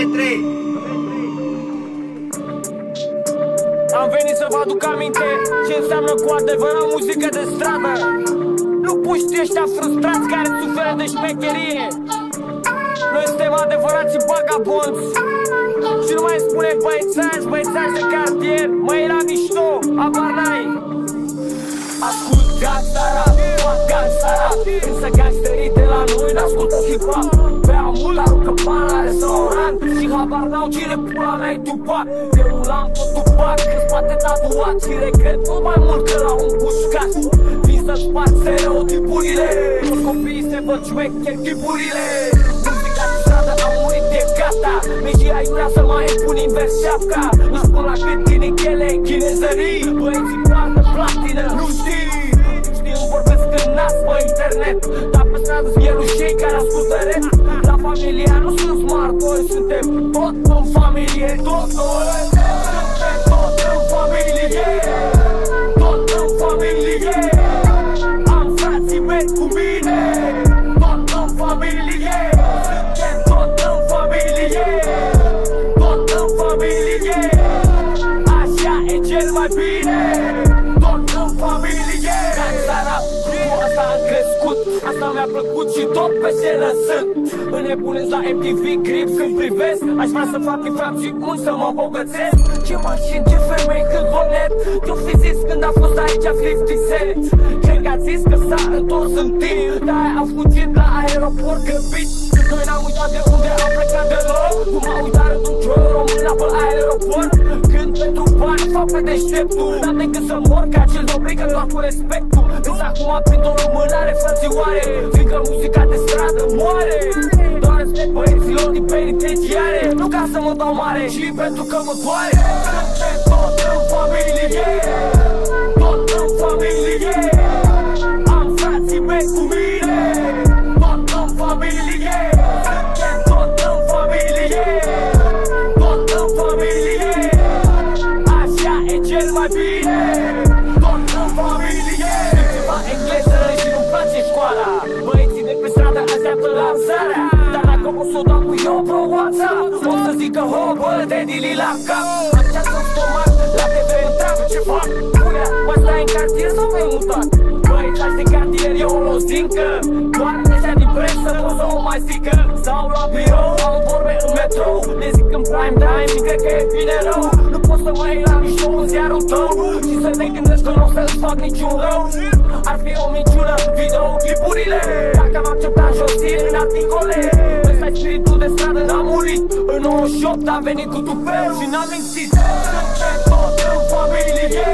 Petre Am venit să vă aduc aminte ce înseamnă cu adevărat muzică de stradă. Nu puști ăștia frustrați care suferă de șmecherie. Noi suntem adevărați vagabonți Și nu mai spune băiețași, băiețași de cartier. Măi la mișto, abar n-ai. Ascult gangsta rap, fac gangsta rap. Însă gangsterii de la noi n-ascultă hip-hop. Bea mult, aruncă bani la restaurant Și habar n-au cine pula mea-i Tupac Eu nu l-am tot Tupac, că spate tatuat Și regret mult mai mult că la un pușcat Vin să spart stereotipurile. Toți copiii se văd șmecheri chipurile. Muzica de stradă a murit de gata. Mejii aiurea să mai pun invers șapca. Își pun la cât din chele chinezării. Băieții poartă platină, nu știi. Știu, vorbesc în nas pe internet. Dar pe stradă sunt ierușei care ascultă rap. La familia nu sunt smart boy Suntem tot în familie, tot noi Suntem tot în familie Tot în familie. Am frații mei cu mine Tot în familie Suntem tot în familie Tot în familie. Așa e cel mai bine Tot în familie. Gangsta rap, cu asta am crescut Asta mi-a plăcut și tot pe scenă sunt Înnebunesc la MTV Grip când privesc Aș vrea să fac hip și un să mă bogățesc. Ce mașini, ce femei, cât bonet. Tu fi zis când a fost aici 50 Cent. Cred că a zis că s-a întors în timp Dar am fugit la aeroport. Grăbit Noi n-am uitat de unde am plecat deloc. Cum au uitat într-un cior român la pe aeroport Când pentru bani fac pe deșteptul N-am decât să mor ca cel dobrică doar cu respectul. Însă acum prind o română are frățioare Fiindcă muzica de stradă moare. Doar respect băieților din penitenciare. Nu ca să mă dau mare, ci pentru că mă doare. Suntem tot în familie dau cu eu pro WhatsApp O să zică ho, bă, de dili la cap. Am ceasă în stomac, la TV întreabă ce fac? Punea, mă stai în cartier sau vei mutat? Băiețași de cartier, eu o lozincă. Doar ăștia din presă o să o mai zică. Sau la birou, au vorbe în metrou. Le zic în prime time și cred că e bine rău. Nu poți să mă iei la mișto în ziarul tău. Și să te gândești că nu o să-ți fac niciun rău. Ar fi o minciună, videoclipurile. Dacă am acceptat josiri în articole În 98 am venit cu tupeu. Și n-am mințit. Suntem tot în familie.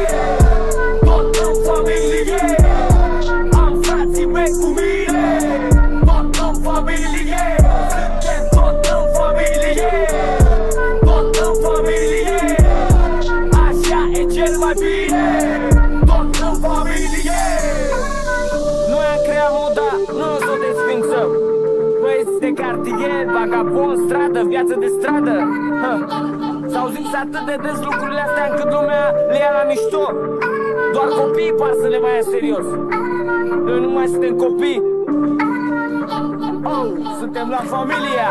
Tot în familie. Am frații mei cu mine. Tot în familie. Suntem tot în familie. Tot în familie. Așa e cel mai bine. Tot în familie. Noi am creat moda, nu Băieți de cartier, vagabond, stradă, viață de stradă. Ha. S-au zis atât de des lucrurile astea încât lumea le ia la mișto. Doar copiii par să le mai ia serios. Noi nu mai suntem copii. Oh, suntem la familia